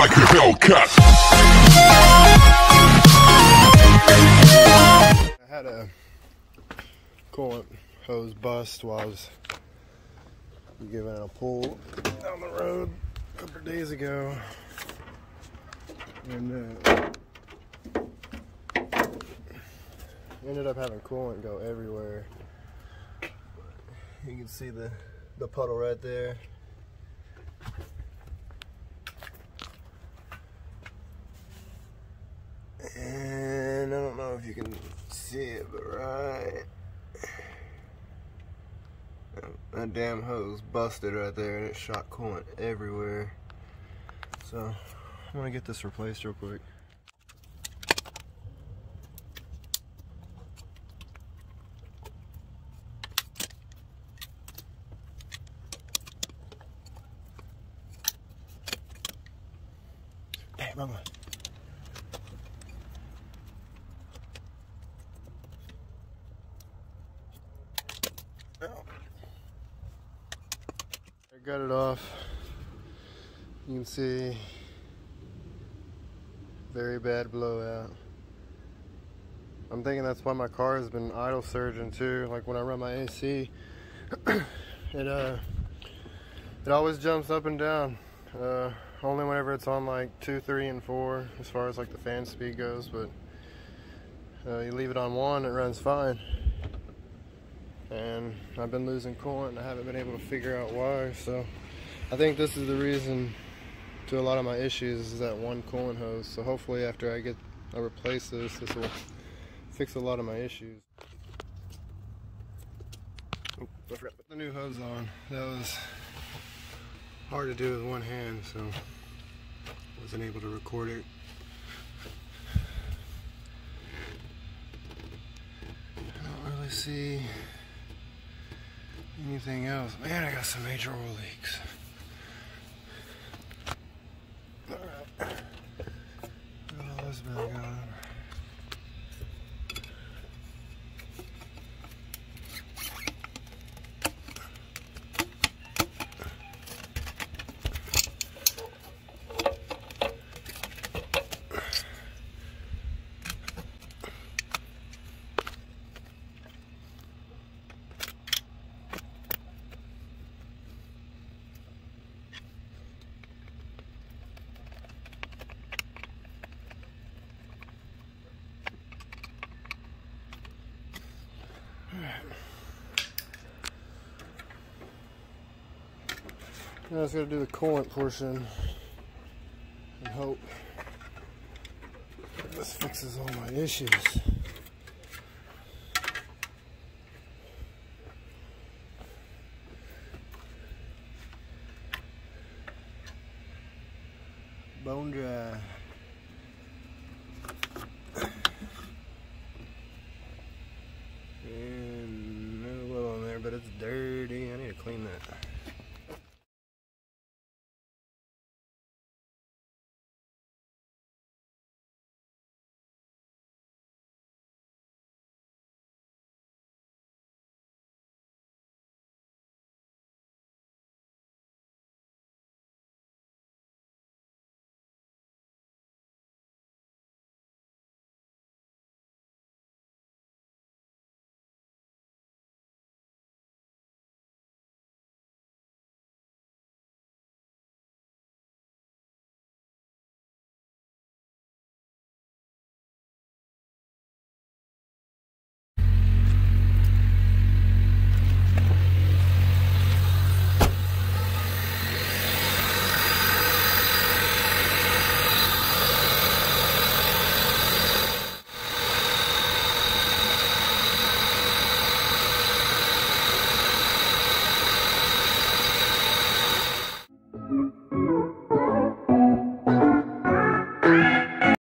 like a. I had a coolant hose bust while I was giving it a pull down the road a couple days ago. And uh, ended up having coolant go everywhere. You can see the, the puddle right there. And I don't know if you can see it, but right. That damn hose busted right there and it shot coolant everywhere. So I'm gonna get this replaced real quick. Hey, wrong one. I got it off. You can see very bad blowout. I'm thinking that's why my car has been idle surging too. Like when I run my AC, it uh, it always jumps up and down. Uh, only whenever it's on like two, three, and four, as far as like the fan speed goes. But uh, you leave it on one, it runs fine and I've been losing coolant and I haven't been able to figure out why. So I think this is the reason to a lot of my issues is that one coolant hose. So hopefully after I get I replace this this will fix a lot of my issues. I forgot to put the new hose on. That was hard to do with one hand so wasn't able to record it. I don't really see anything else. Man, I got some major oil leaks. Alright. Put all this back on. Now I just gotta do the coolant portion and hope this fixes all my issues. Bone dry. dirty. I need to clean that.